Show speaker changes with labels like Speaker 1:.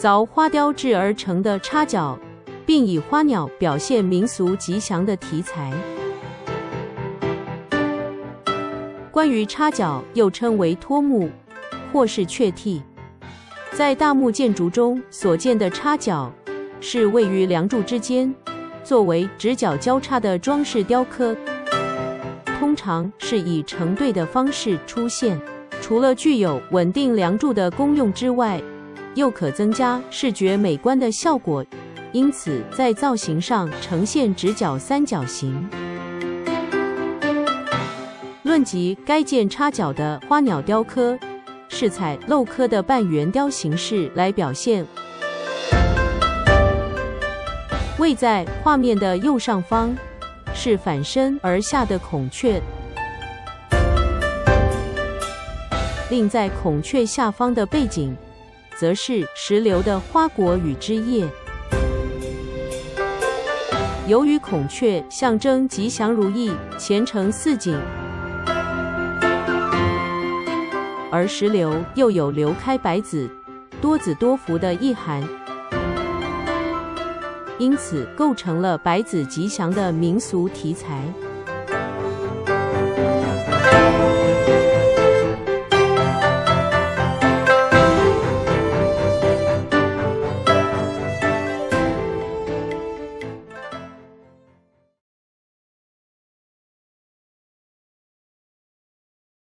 Speaker 1: 凿花雕制而成的插角，并以花鸟表现民俗吉祥的题材。关于插角，又称为托木或是雀替，在大木建筑中所见的插角，是位于梁柱之间，作为直角交叉的装饰雕刻，通常是以成对的方式出现。除了具有稳定梁柱的功用之外，又可增加视觉美观的效果，因此在造型上呈现直角三角形。论及该件插角的花鸟雕刻，是采镂刻的半圆雕形式来表现。位在画面的右上方是反身而下的孔雀，另在孔雀下方的背景，则是石榴的花果与枝叶。由于孔雀象征吉祥如意、前程似锦。而石榴又有流开百子、多子多福的意涵，因此构成了百子吉祥的民俗题材。